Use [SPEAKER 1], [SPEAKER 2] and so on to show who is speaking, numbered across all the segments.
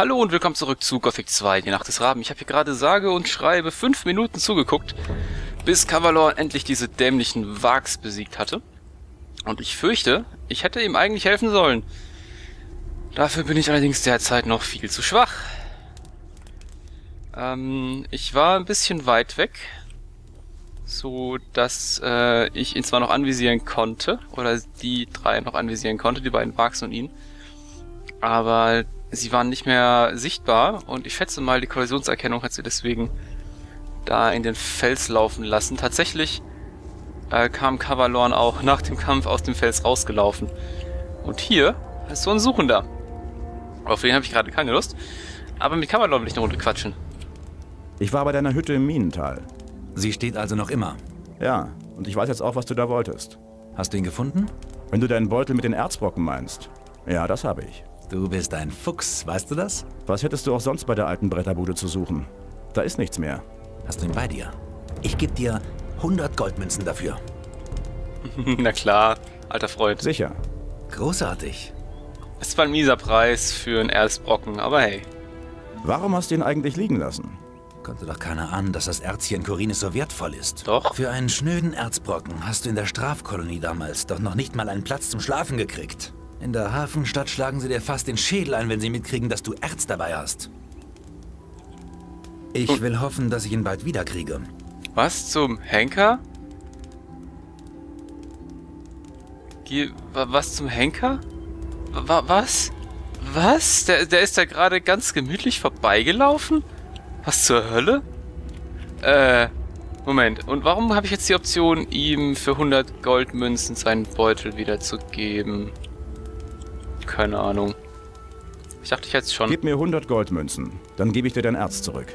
[SPEAKER 1] Hallo und willkommen zurück zu Gothic 2, die Nacht des Raben. Ich habe hier gerade sage und schreibe fünf Minuten zugeguckt, bis Cavalor endlich diese dämlichen Wags besiegt hatte. Und ich fürchte, ich hätte ihm eigentlich helfen sollen. Dafür bin ich allerdings derzeit noch viel zu schwach. Ähm, ich war ein bisschen weit weg, so dass äh, ich ihn zwar noch anvisieren konnte, oder die drei noch anvisieren konnte, die beiden Wags und ihn, aber sie waren nicht mehr sichtbar und ich schätze mal, die Kollisionserkennung hat sie deswegen da in den Fels laufen lassen. Tatsächlich äh, kam Cavalorn auch nach dem Kampf aus dem Fels rausgelaufen. Und hier ist so ein Suchender. Auf den habe ich gerade keine Lust. Aber mit Cavalorn will ich eine Runde quatschen.
[SPEAKER 2] Ich war bei deiner Hütte im Minental.
[SPEAKER 3] Sie steht also noch immer.
[SPEAKER 2] Ja, und ich weiß jetzt auch, was du da wolltest.
[SPEAKER 3] Hast du ihn gefunden?
[SPEAKER 2] Wenn du deinen Beutel mit den Erzbrocken meinst. Ja, das habe ich.
[SPEAKER 3] Du bist ein Fuchs, weißt du das?
[SPEAKER 2] Was hättest du auch sonst bei der alten Bretterbude zu suchen? Da ist nichts mehr.
[SPEAKER 3] Hast du ihn bei dir? Ich gebe dir 100 Goldmünzen dafür.
[SPEAKER 1] Na klar, alter Freund.
[SPEAKER 2] Sicher.
[SPEAKER 3] Großartig.
[SPEAKER 1] Ist zwar ein mieser Preis für einen Erzbrocken, aber hey.
[SPEAKER 2] Warum hast du ihn eigentlich liegen lassen?
[SPEAKER 3] Konnte doch keiner ahnen, dass das Erz hier in Korinis so wertvoll ist.
[SPEAKER 1] Doch.
[SPEAKER 3] Für einen schnöden Erzbrocken hast du in der Strafkolonie damals doch noch nicht mal einen Platz zum Schlafen gekriegt. In der Hafenstadt schlagen sie dir fast den Schädel ein, wenn sie mitkriegen, dass du Erz dabei hast. Ich will hoffen, dass ich ihn bald wiederkriege.
[SPEAKER 1] Was zum Henker? Ge was zum Henker? Wa was? Was? Der, der ist da gerade ganz gemütlich vorbeigelaufen? Was zur Hölle? Äh, Moment. Und warum habe ich jetzt die Option, ihm für 100 Goldmünzen seinen Beutel wiederzugeben? Keine Ahnung. Ich dachte ich jetzt schon.
[SPEAKER 2] Gib mir 100 Goldmünzen, dann gebe ich dir dein Erz zurück.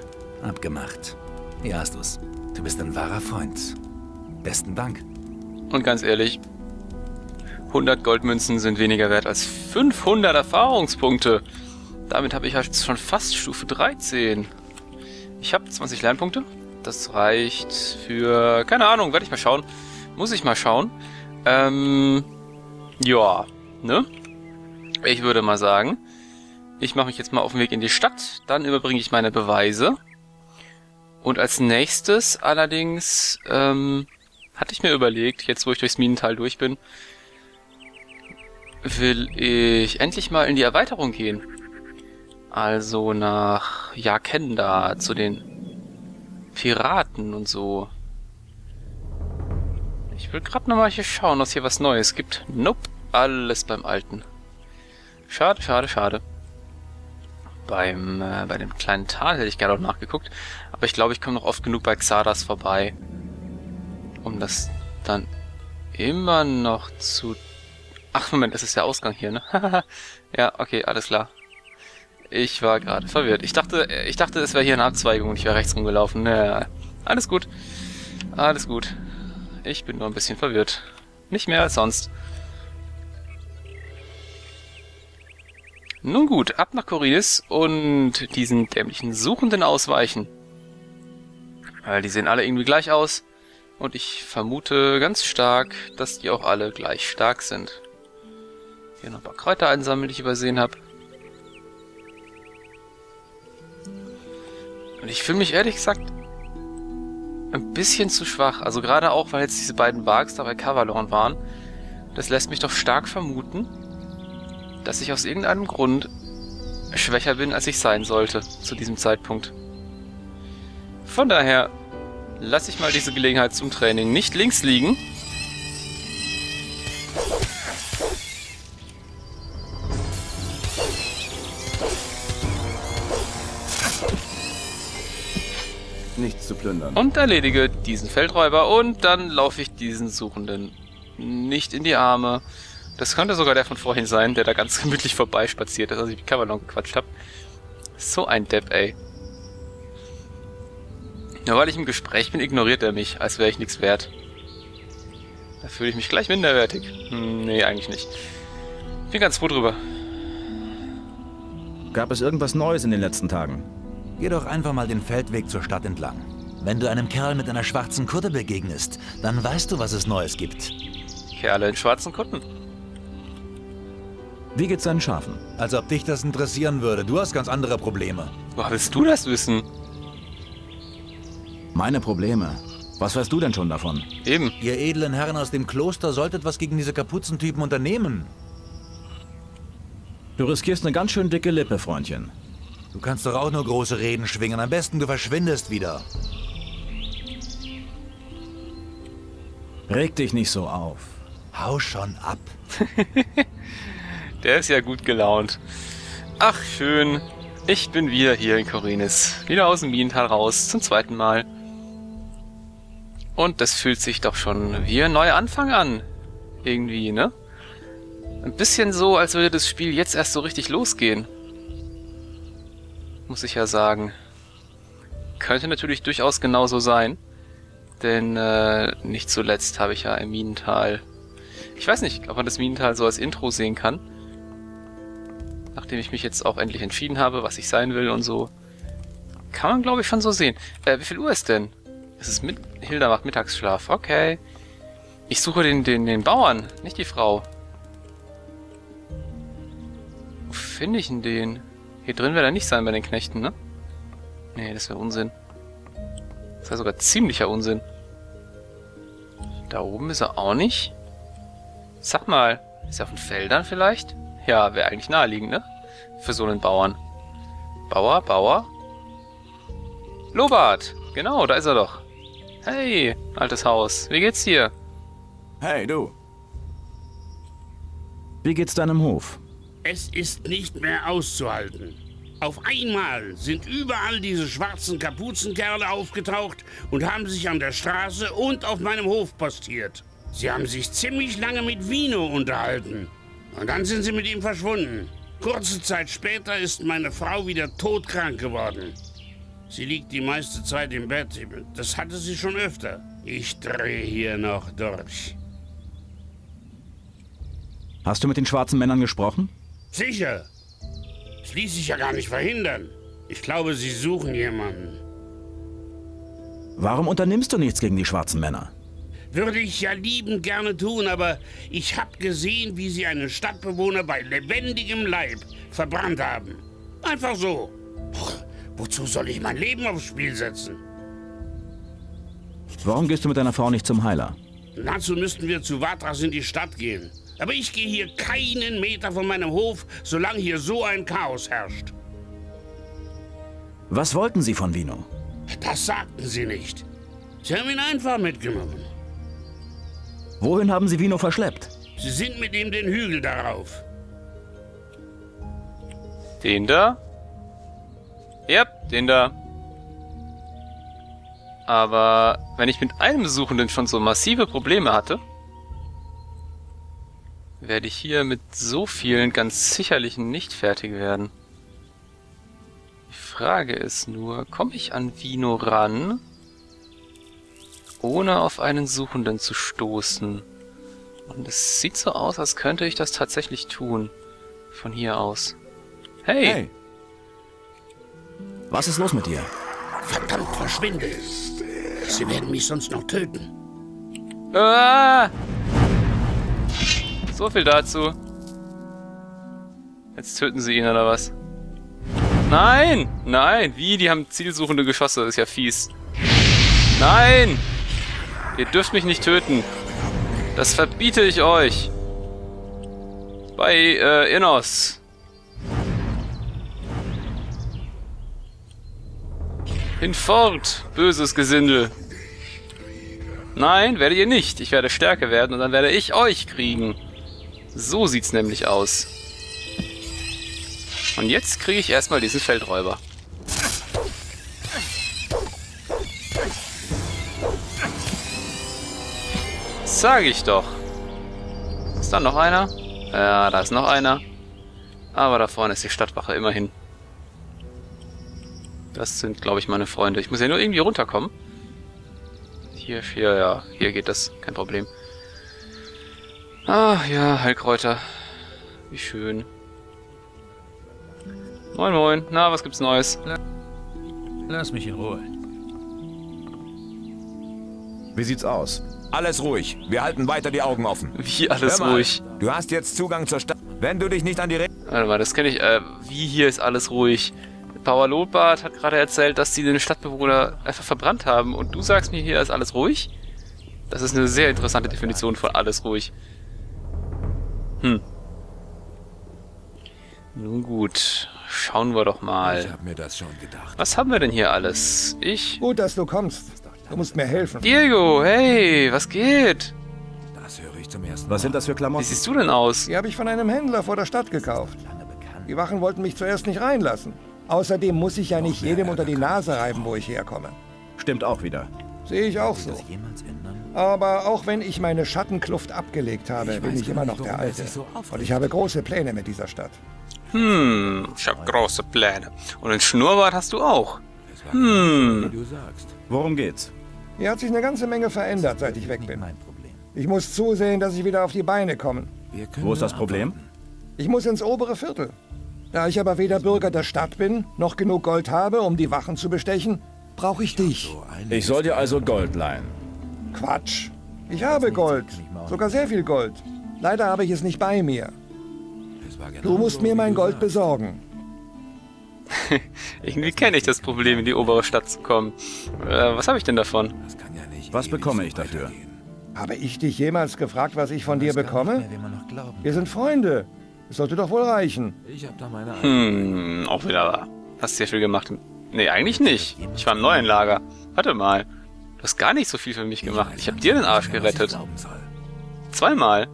[SPEAKER 3] Abgemacht. Hier hast du's. Du bist ein wahrer Freund. Besten Dank.
[SPEAKER 1] Und ganz ehrlich, 100 Goldmünzen sind weniger wert als 500 Erfahrungspunkte. Damit habe ich jetzt schon fast Stufe 13. Ich habe 20 Lernpunkte. Das reicht für... Keine Ahnung, werde ich mal schauen. Muss ich mal schauen. Ähm... Ja, ne? Ich würde mal sagen, ich mache mich jetzt mal auf den Weg in die Stadt. Dann überbringe ich meine Beweise. Und als nächstes allerdings ähm, hatte ich mir überlegt, jetzt wo ich durchs Minental durch bin, will ich endlich mal in die Erweiterung gehen. Also nach Jakenda, zu den Piraten und so. Ich will gerade nochmal hier schauen, ob es hier was Neues gibt. Nope, alles beim Alten. Schade, schade, schade. Beim, äh, bei dem kleinen Tal hätte ich gerne auch nachgeguckt. Aber ich glaube, ich komme noch oft genug bei Xardas vorbei. Um das dann immer noch zu... Ach, Moment, das ist der Ausgang hier, ne? ja, okay, alles klar. Ich war gerade verwirrt. Ich dachte, ich dachte, es wäre hier eine Abzweigung und ich wäre rechts rumgelaufen. Naja, alles gut. Alles gut. Ich bin nur ein bisschen verwirrt. Nicht mehr als sonst. Nun gut, ab nach Koris und diesen dämlichen Suchenden ausweichen. Weil die sehen alle irgendwie gleich aus. Und ich vermute ganz stark, dass die auch alle gleich stark sind. Hier noch ein paar Kräuter einsammeln, die ich übersehen habe. Und ich fühle mich ehrlich gesagt ein bisschen zu schwach. Also gerade auch, weil jetzt diese beiden Barks da bei Cavalorn waren. Das lässt mich doch stark vermuten, dass ich aus irgendeinem Grund schwächer bin, als ich sein sollte zu diesem Zeitpunkt. Von daher lasse ich mal diese Gelegenheit zum Training nicht links liegen.
[SPEAKER 2] Nichts zu plündern.
[SPEAKER 1] Und erledige diesen Feldräuber und dann laufe ich diesen Suchenden nicht in die Arme. Das könnte sogar der von vorhin sein, der da ganz gemütlich vorbeispaziert ist, als ich mit Cavalon gequatscht habe. So ein Depp, ey. Ja, weil ich im Gespräch bin, ignoriert er mich, als wäre ich nichts wert. Da fühle ich mich gleich minderwertig. Hm, nee, eigentlich nicht. Bin ganz froh drüber.
[SPEAKER 2] Gab es irgendwas Neues in den letzten Tagen?
[SPEAKER 3] Geh doch einfach mal den Feldweg zur Stadt entlang. Wenn du einem Kerl mit einer schwarzen Kutte begegnest, dann weißt du, was es Neues gibt.
[SPEAKER 1] Kerle in schwarzen Kutten.
[SPEAKER 2] Wie geht's deinen Schafen?
[SPEAKER 3] Als ob dich das interessieren würde. Du hast ganz andere Probleme.
[SPEAKER 1] Woher willst du das wissen?
[SPEAKER 2] Meine Probleme. Was weißt du denn schon davon?
[SPEAKER 1] Eben.
[SPEAKER 3] Ihr edlen Herren aus dem Kloster solltet was gegen diese Kapuzentypen unternehmen.
[SPEAKER 2] Du riskierst eine ganz schön dicke Lippe, Freundchen.
[SPEAKER 3] Du kannst doch auch nur große Reden schwingen. Am besten du verschwindest wieder.
[SPEAKER 2] Reg dich nicht so auf.
[SPEAKER 3] Hau schon ab.
[SPEAKER 1] Der ist ja gut gelaunt. Ach, schön. Ich bin wieder hier in Korinis. Wieder aus dem Minental raus, zum zweiten Mal. Und das fühlt sich doch schon wie ein neuer Anfang an. Irgendwie, ne? Ein bisschen so, als würde das Spiel jetzt erst so richtig losgehen. Muss ich ja sagen. Könnte natürlich durchaus genauso sein. Denn äh, nicht zuletzt habe ich ja im Minental... Ich weiß nicht, ob man das Minental so als Intro sehen kann. Nachdem ich mich jetzt auch endlich entschieden habe, was ich sein will und so. Kann man, glaube ich, schon so sehen. Äh, wie viel Uhr ist denn? Es ist mit... Hilda macht Mittagsschlaf. Okay. Ich suche den, den, den Bauern, nicht die Frau. Wo finde ich denn den? Hier drin wird er nicht sein bei den Knechten, ne? Nee, das wäre Unsinn. Das wäre sogar ziemlicher Unsinn. Da oben ist er auch nicht. Sag mal, ist er auf den Feldern vielleicht? Ja, wäre eigentlich naheliegend, ne? Für so einen Bauern. Bauer, Bauer. Lobart! Genau, da ist er doch. Hey, altes Haus. Wie geht's dir?
[SPEAKER 2] Hey, du. Wie geht's deinem Hof?
[SPEAKER 4] Es ist nicht mehr auszuhalten. Auf einmal sind überall diese schwarzen Kapuzenkerle aufgetaucht und haben sich an der Straße und auf meinem Hof postiert. Sie haben sich ziemlich lange mit Vino unterhalten. Und dann sind sie mit ihm verschwunden. Kurze Zeit später ist meine Frau wieder todkrank geworden. Sie liegt die meiste Zeit im Bett. Das hatte sie schon öfter. Ich drehe hier noch durch.
[SPEAKER 2] Hast du mit den schwarzen Männern gesprochen?
[SPEAKER 4] Sicher. Das ließ sich ja gar nicht verhindern. Ich glaube, sie suchen jemanden.
[SPEAKER 2] Warum unternimmst du nichts gegen die schwarzen Männer?
[SPEAKER 4] Würde ich ja liebend gerne tun, aber ich habe gesehen, wie sie einen Stadtbewohner bei lebendigem Leib verbrannt haben. Einfach so. Wozu soll ich mein Leben aufs Spiel setzen?
[SPEAKER 2] Warum gehst du mit deiner Frau nicht zum Heiler?
[SPEAKER 4] Dazu müssten wir zu Vatras in die Stadt gehen. Aber ich gehe hier keinen Meter von meinem Hof, solange hier so ein Chaos herrscht.
[SPEAKER 2] Was wollten sie von Vino?
[SPEAKER 4] Das sagten sie nicht. Sie haben ihn einfach mitgenommen.
[SPEAKER 2] Wohin haben sie Vino verschleppt?
[SPEAKER 4] Sie sind mit ihm den Hügel darauf.
[SPEAKER 1] Den da? Ja, den da. Aber wenn ich mit einem Suchenden schon so massive Probleme hatte, werde ich hier mit so vielen ganz sicherlich nicht fertig werden. Die Frage ist nur, komme ich an Vino ran, ohne auf einen Suchenden zu stoßen? Und es sieht so aus, als könnte ich das tatsächlich tun. Von hier aus. Hey!
[SPEAKER 2] Hey! Was ist los mit dir?
[SPEAKER 4] Verdammt, verschwinde! Sie werden mich sonst noch töten.
[SPEAKER 1] Ah! So viel dazu. Jetzt töten sie ihn, oder was? Nein! Nein! Wie? Die haben zielsuchende Geschosse. Das ist ja fies. Nein! Ihr dürft mich nicht töten. Das verbiete ich euch. Bei äh, Innos. Hinfort, böses Gesindel. Nein, werdet ihr nicht. Ich werde stärker werden und dann werde ich euch kriegen. So sieht's nämlich aus. Und jetzt kriege ich erstmal diesen Feldräuber. Sag ich doch. Ist da noch einer? Ja, da ist noch einer. Aber da vorne ist die Stadtwache immerhin. Das sind, glaube ich, meine Freunde. Ich muss ja nur irgendwie runterkommen. Hier, hier, ja. Hier geht das. Kein Problem. Ah, ja, Heilkräuter. Wie schön. Moin, moin. Na, was gibt's Neues?
[SPEAKER 3] Lass mich in Ruhe.
[SPEAKER 5] Wie sieht's aus? Alles ruhig. Wir halten weiter die Augen offen.
[SPEAKER 1] Wie alles
[SPEAKER 5] mal,
[SPEAKER 1] ruhig.
[SPEAKER 5] Du hast jetzt Zugang zur Stadt.
[SPEAKER 3] Wenn du dich nicht an die Regeln...
[SPEAKER 1] Warte mal, das kenne ich. Äh, wie hier ist alles ruhig? Power Lotbart hat gerade erzählt, dass sie den Stadtbewohner einfach verbrannt haben. Und du sagst mir, hier ist alles ruhig? Das ist eine sehr interessante Definition von alles ruhig. Hm. Nun gut, schauen wir doch
[SPEAKER 3] Ich
[SPEAKER 1] mal.
[SPEAKER 3] hab mir das schon gedacht.
[SPEAKER 1] Was haben wir denn hier alles? Ich?
[SPEAKER 5] Gut, dass du kommst. Du musst mir helfen.
[SPEAKER 1] Diego, hey, was geht?
[SPEAKER 3] Das höre ich zum ersten
[SPEAKER 2] Was sind das für
[SPEAKER 1] Wie
[SPEAKER 2] Klamotten?
[SPEAKER 1] siehst du denn aus?
[SPEAKER 5] Die habe ich von einem Händler vor der Stadt gekauft. Die Wachen wollten mich zuerst nicht reinlassen. Außerdem muss ich ja nicht jedem unter die Nase reiben, wo ich herkomme.
[SPEAKER 2] Stimmt auch wieder.
[SPEAKER 5] Sehe ich auch so. Aber auch wenn ich meine Schattenkluft abgelegt habe,
[SPEAKER 3] Ich
[SPEAKER 5] bin ich immer noch der
[SPEAKER 3] er
[SPEAKER 5] Alte. Und ich habe große Pläne mit dieser Stadt.
[SPEAKER 1] Hm, ich hab große Pläne. Und ein Schnurrbart hast du auch. Hm.
[SPEAKER 3] wie du sagst.
[SPEAKER 2] Worum geht's?
[SPEAKER 5] Hier hat sich eine ganze Menge verändert, seit ich weg bin.
[SPEAKER 3] mein Problem.
[SPEAKER 5] Ich muss zusehen, dass ich wieder auf die Beine komme.
[SPEAKER 2] Wo ist das Problem?
[SPEAKER 5] Ich muss ins obere Viertel. Da ich aber weder Bürger der Stadt bin, noch genug Gold habe, um die Wachen zu bestechen, brauche ich dich.
[SPEAKER 2] Ich soll dir also Gold leihen.
[SPEAKER 5] Quatsch. Ich habe Gold. Sogar sehr viel Gold. Leider habe ich es nicht bei mir. Du musst mir mein Gold besorgen.
[SPEAKER 1] Irgendwie kenne ich das Problem, in die obere Stadt zu kommen. Äh, was habe ich denn davon?
[SPEAKER 3] Das kann ja nicht
[SPEAKER 2] Was bekomme ich dafür?
[SPEAKER 5] Habe ich dich jemals gefragt, was ich von dir bekomme? Wir sind Freunde. Es sollte doch wohl reichen.
[SPEAKER 3] kann. Ich hab da meine eigene.
[SPEAKER 1] Hm, auch wieder wahr. Hast sehr viel gemacht. Nee, eigentlich nicht. Ich war im neuen Lager. Warte mal. Du hast gar nicht so viel für mich gemacht. Ich habe dir den Arsch gerettet. Zweimal.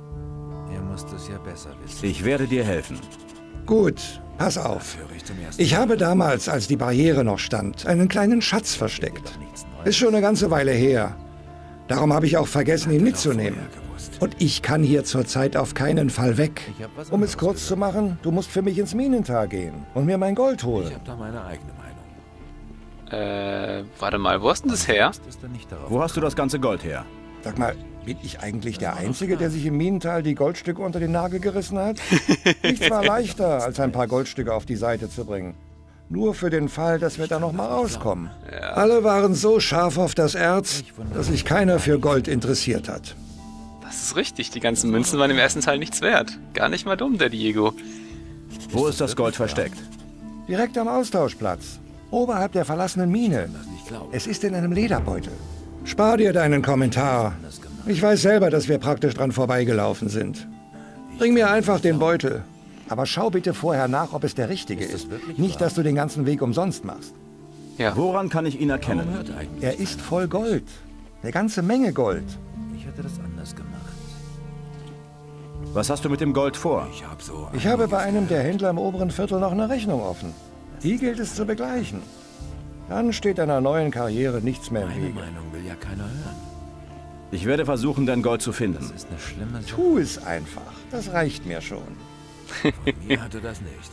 [SPEAKER 3] Muss es ja besser wissen.
[SPEAKER 2] Ich werde dir helfen.
[SPEAKER 5] Gut, pass auf.
[SPEAKER 3] Ich
[SPEAKER 5] Ich habe damals, als die Barriere noch stand, einen kleinen Schatz versteckt. Ist schon eine ganze Weile her. Darum habe ich auch vergessen, ihn mitzunehmen. Und ich kann hier zurzeit auf keinen Fall weg.
[SPEAKER 3] Ich
[SPEAKER 5] Um es kurz zu machen, du musst für mich ins Minental gehen und mir mein Gold
[SPEAKER 3] Ich
[SPEAKER 5] holen.
[SPEAKER 3] habe da meine eigene Meinung.
[SPEAKER 1] Äh, warte mal, wo hast denn das her?
[SPEAKER 2] Wo hast du das ganze Gold her?
[SPEAKER 5] Sag mal, bin ich eigentlich der Einzige, der sich im Minental die Goldstücke unter den Nagel gerissen hat? Nichts war leichter, als ein paar Goldstücke auf die Seite zu bringen. Nur für den Fall, dass wir da noch mal rauskommen. Alle waren so scharf auf das Erz, dass sich keiner für Gold interessiert hat.
[SPEAKER 1] Das ist richtig. Die ganzen Münzen waren im ersten Teil nichts wert. Gar nicht mal dumm, der Diego.
[SPEAKER 2] Wo ist das Gold versteckt?
[SPEAKER 5] Direkt am Austauschplatz, oberhalb der verlassenen Mine. Es ist in einem Lederbeutel. Spar dir deinen Kommentar. Ich weiß selber, dass wir praktisch dran vorbeigelaufen sind. Bring mir einfach den Beutel. Aber schau bitte vorher nach, ob es der richtige ist. Nicht, dass du den ganzen Weg umsonst machst.
[SPEAKER 1] Ja.
[SPEAKER 2] Woran kann ich ihn erkennen?
[SPEAKER 5] Er ist voll Gold. Eine ganze Menge Gold.
[SPEAKER 3] Ich hätte das anders gemacht.
[SPEAKER 2] Was hast du mit dem Gold vor?
[SPEAKER 3] Ich habe so.
[SPEAKER 5] Ich habe bei einem der Händler im oberen Viertel noch eine Rechnung offen. Die gilt es zu begleichen. Dann steht deiner neuen Karriere nichts mehr im
[SPEAKER 3] Meine
[SPEAKER 5] Wege.
[SPEAKER 3] Meinung will ja keiner hören.
[SPEAKER 2] Ich werde versuchen, dein Gold zu
[SPEAKER 3] Das
[SPEAKER 2] finden.
[SPEAKER 3] ist eine schlimme Sache.
[SPEAKER 5] Tu es einfach. Das reicht mir schon.
[SPEAKER 3] Mir hatte das nicht.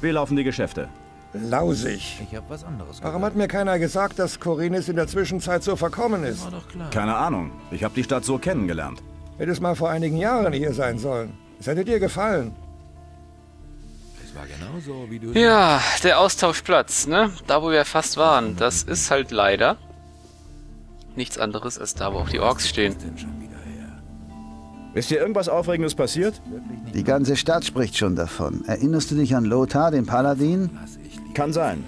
[SPEAKER 2] Wie laufen die Geschäfte?
[SPEAKER 5] Lausig.
[SPEAKER 3] Ich habe was anderes
[SPEAKER 5] Warum hat mir keiner gesagt, dass Corinis in der Zwischenzeit so verkommen ist?
[SPEAKER 3] War doch klar.
[SPEAKER 2] Keine Ahnung. Ich habe die Stadt so kennengelernt.
[SPEAKER 5] Hätte es mal vor einigen Jahren hier sein sollen. Es hätte dir gefallen.
[SPEAKER 3] Es war genau so, wie du
[SPEAKER 1] Ja, der Austauschplatz, ne? Da, wo wir fast waren. Das ist halt leider nichts anderes als da, wo auch die Orks stehen.
[SPEAKER 2] Ist dir irgendwas Aufregendes passiert?
[SPEAKER 6] Die ganze Stadt spricht schon davon. Erinnerst du dich an Lothar, den Paladin?
[SPEAKER 2] Kann sein.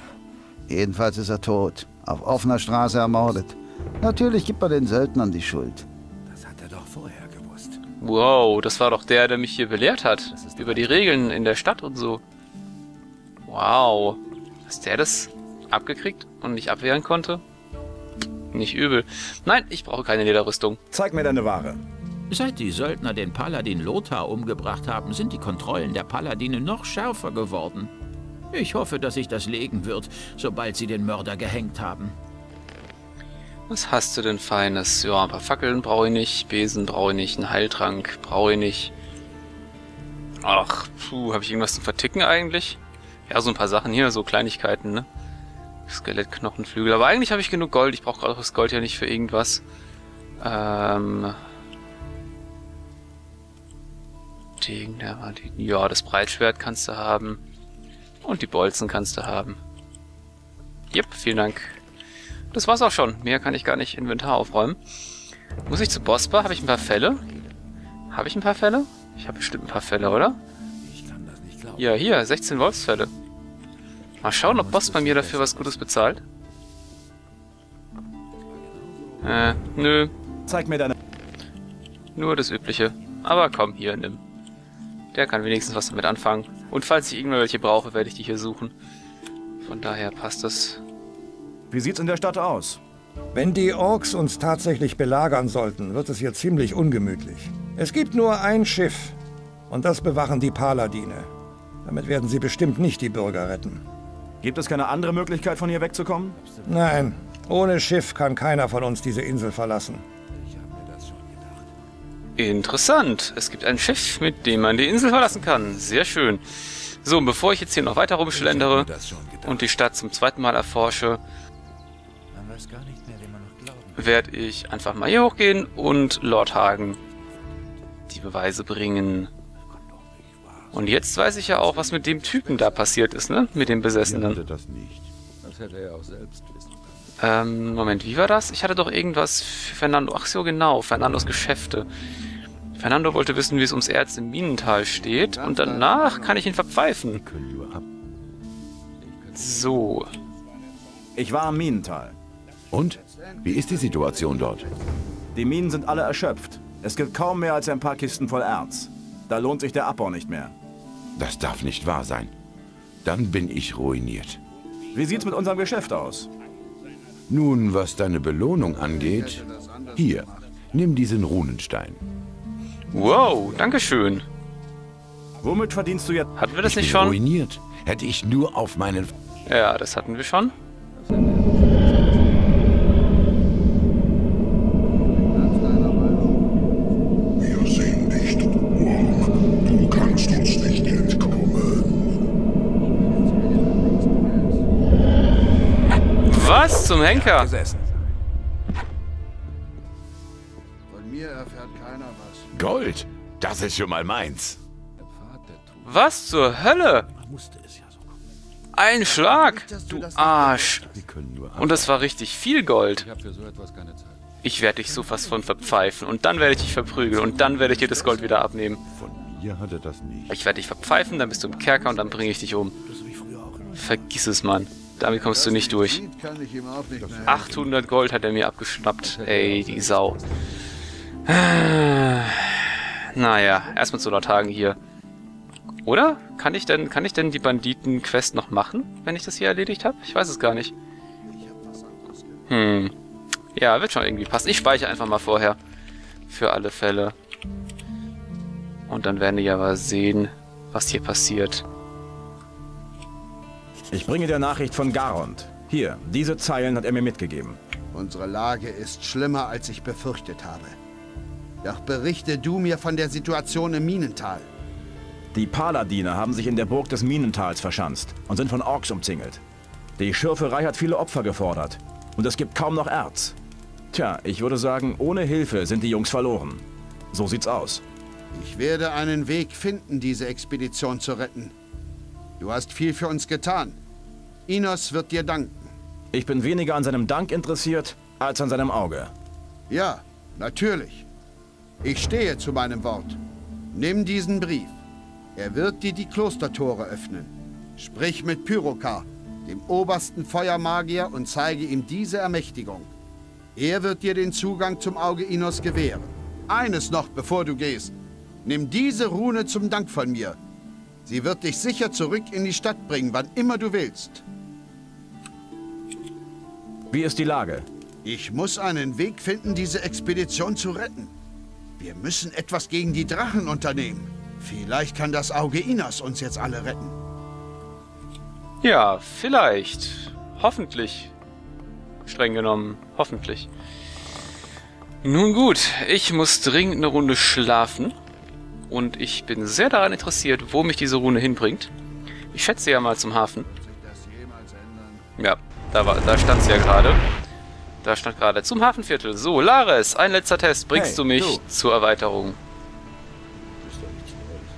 [SPEAKER 6] Jedenfalls ist er tot. Auf offener Straße ermordet. Natürlich gibt man den Söldnern die Schuld.
[SPEAKER 3] Das hat er doch vorher gewusst.
[SPEAKER 1] Wow, das war doch der, der mich hier belehrt hat. Über die Regeln in der Stadt und so. Wow. Dass der das abgekriegt und nicht abwehren konnte? Nicht übel. Nein, ich brauche keine Lederrüstung.
[SPEAKER 2] Zeig mir deine Ware.
[SPEAKER 7] Seit die Söldner den Paladin Lothar umgebracht haben, sind die Kontrollen der Paladine noch schärfer geworden. Ich hoffe, dass sich das legen wird, sobald sie den Mörder gehängt haben.
[SPEAKER 1] Was hast du denn Feines? Ja, ein paar Fackeln brauche ich nicht, Besen brauche ich nicht, einen Heiltrank brauche ich nicht. Ach, puh, habe ich irgendwas zum Verticken eigentlich? Ja, so ein paar Sachen hier, so Kleinigkeiten, ne? Skelettknochenflügel. Aber eigentlich habe ich genug Gold. Ich brauche gerade das Gold ja nicht für irgendwas. Ähm... Degen der Banditen. Ja, das Breitschwert kannst du haben. Und die Bolzen kannst du haben. Jep, vielen Dank. Das war's auch schon. Mehr kann ich gar nicht Inventar aufräumen. Muss ich zu Bospa? Habe ich ein paar Fälle? Habe ich ein paar Fälle? Ich habe bestimmt ein paar Fälle, oder? Ja, hier, 16 Wolfsfälle. Mal schauen, ob Boss bei mir dafür was Gutes bezahlt. Äh, nö.
[SPEAKER 2] Zeig mir deine...
[SPEAKER 1] Nur das Übliche. Aber komm, hier, nimm. Der kann wenigstens was damit anfangen. Und falls ich irgendwelche brauche, werde ich die hier suchen. Von daher passt das.
[SPEAKER 2] Wie sieht's in der Stadt aus?
[SPEAKER 5] Wenn die Orks uns tatsächlich belagern sollten, wird es hier ziemlich ungemütlich. Es gibt nur ein Schiff. Und das bewachen die Paladine. Damit werden sie bestimmt nicht die Bürger retten.
[SPEAKER 2] Gibt es keine andere Möglichkeit, von hier wegzukommen?
[SPEAKER 5] Nein, ohne Schiff kann keiner von uns diese Insel verlassen.
[SPEAKER 1] Interessant. Es gibt ein Schiff, mit dem man die Insel verlassen kann. Sehr schön. So, und bevor ich jetzt hier noch weiter rumschlendere und die Stadt zum zweiten Mal erforsche, werde ich einfach mal hier hochgehen und Lord Hagen die Beweise bringen. Und jetzt weiß ich ja auch, was mit dem Typen da passiert ist, ne? Mit dem Besessenen.
[SPEAKER 8] das nicht. Das hätte er auch selbst wissen
[SPEAKER 1] Ähm, Moment, wie war das? Ich hatte doch irgendwas für Fernando. Ach so, genau, Fernandos Geschäfte. Fernando wollte wissen, wie es ums Erz im Minental steht. Und danach kann ich ihn verpfeifen. So.
[SPEAKER 2] Ich war am Minental.
[SPEAKER 8] Und? Wie ist die Situation dort?
[SPEAKER 2] Die Minen sind alle erschöpft. Es gibt kaum mehr als ein paar Kisten voll Erz. Da lohnt sich der Abbau nicht mehr.
[SPEAKER 8] Das darf nicht wahr sein. Dann bin ich ruiniert.
[SPEAKER 2] Wie sieht's mit unserem Geschäft aus?
[SPEAKER 8] Nun, was deine Belohnung angeht, hier, nimm diesen Runenstein.
[SPEAKER 1] Wow, dankeschön.
[SPEAKER 2] Womit verdienst du jetzt?
[SPEAKER 1] Hatten wir das
[SPEAKER 8] ich
[SPEAKER 1] nicht
[SPEAKER 8] bin
[SPEAKER 1] schon?
[SPEAKER 8] ruiniert. Hätte ich nur auf meinen...
[SPEAKER 1] Ja, das hatten wir schon.
[SPEAKER 9] Wir sehen dich, Wurm. Du kannst uns nicht entkommen.
[SPEAKER 1] Was zum Henker?
[SPEAKER 2] Gesessen.
[SPEAKER 9] Von mir erfährt keiner was.
[SPEAKER 8] Gold! Das ist schon mal meins.
[SPEAKER 1] Was zur Hölle? Ein Schlag, du Arsch. Und das war richtig viel Gold. Ich werde dich so fast von verpfeifen und dann werde ich dich verprügeln und dann werde ich dir das Gold wieder abnehmen.
[SPEAKER 8] Von mir hat das nicht.
[SPEAKER 1] Ich werde dich verpfeifen, dann bist du im Kerker und dann bringe ich dich um. Vergiss es, Mann. Damit kommst du nicht durch.
[SPEAKER 9] Sieht, kann ich ihm auch nicht mehr
[SPEAKER 1] 800 Gold hat er mir abgeschnappt. Ey, die Sau. Naja, erstmal zu Hagen hier. Oder? Kann ich denn, kann ich denn die Banditen-Quest noch machen, wenn ich das hier erledigt habe? Ich weiß es gar nicht. Hm. Ja, wird schon irgendwie passen. Ich speichere einfach mal vorher. Für alle Fälle. Und dann werden die aber sehen, was hier passiert.
[SPEAKER 2] Ich bringe dir Nachricht von Garond. Hier, diese Zeilen hat er mir mitgegeben.
[SPEAKER 9] Unsere Lage ist schlimmer, als ich befürchtet habe. Doch berichte du mir von der Situation im Minental.
[SPEAKER 2] Die Paladine haben sich in der Burg des Minentals verschanzt und sind von Orks umzingelt. Die Schürferei hat viele Opfer gefordert und es gibt kaum noch Erz. Tja, ich würde sagen, ohne Hilfe sind die Jungs verloren. So sieht's aus.
[SPEAKER 9] Ich werde einen Weg finden, diese Expedition zu retten. Du hast viel für uns getan. Inos wird dir danken.
[SPEAKER 2] Ich bin weniger an seinem Dank interessiert als an seinem Auge.
[SPEAKER 9] Ja, natürlich. Ich stehe zu meinem Wort. Nimm diesen Brief. Er wird dir die Klostertore öffnen. Sprich mit Pyrokar, dem obersten Feuermagier, und zeige ihm diese Ermächtigung. Er wird dir den Zugang zum Auge Inos gewähren. Eines noch, bevor du gehst. Nimm diese Rune zum Dank von mir. Sie wird dich sicher zurück in die Stadt bringen, wann immer du willst.
[SPEAKER 2] Wie ist die Lage?
[SPEAKER 9] Ich muss einen Weg finden, diese Expedition zu retten. Wir müssen etwas gegen die Drachen unternehmen. Vielleicht kann das Auge Inas uns jetzt alle retten.
[SPEAKER 1] Ja, vielleicht. Hoffentlich. Streng genommen, hoffentlich. Nun gut, ich muss dringend eine Runde schlafen. Und ich bin sehr daran interessiert, wo mich diese Rune hinbringt. Ich schätze ja mal zum Hafen. Ja, da, war, da stand sie ja gerade. Da stand gerade zum Hafenviertel. So, Lares, ein letzter Test. Bringst
[SPEAKER 2] Hey,
[SPEAKER 1] du mich
[SPEAKER 2] du.
[SPEAKER 1] zur Erweiterung?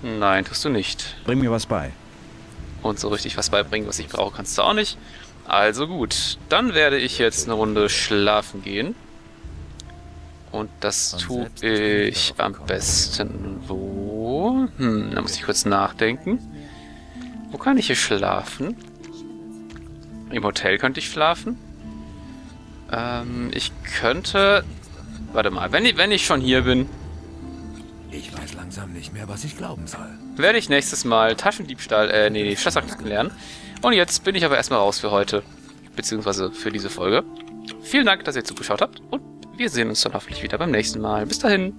[SPEAKER 1] Nein, tust du nicht.
[SPEAKER 2] Bring mir was bei.
[SPEAKER 1] Und so richtig was beibringen, was ich brauche, kannst du auch nicht. Also gut, dann werde ich jetzt eine Runde schlafen gehen. Und das tue ich am besten wo? Hm, da muss ich kurz nachdenken. Wo kann ich hier schlafen? Im Hotel könnte ich schlafen. Ähm, ich könnte... Warte mal, wenn ich, wenn ich schon hier bin,
[SPEAKER 3] Ich weiß langsam nicht mehr, was ich glauben soll.
[SPEAKER 1] werde ich nächstes Mal Taschendiebstahl, äh, nee, nee, Schlösserknacken lernen. Und jetzt bin ich aber erstmal raus für heute. Beziehungsweise für diese Folge. Vielen Dank, dass ihr zugeschaut habt. Und wir sehen uns dann hoffentlich wieder beim nächsten Mal. Bis dahin.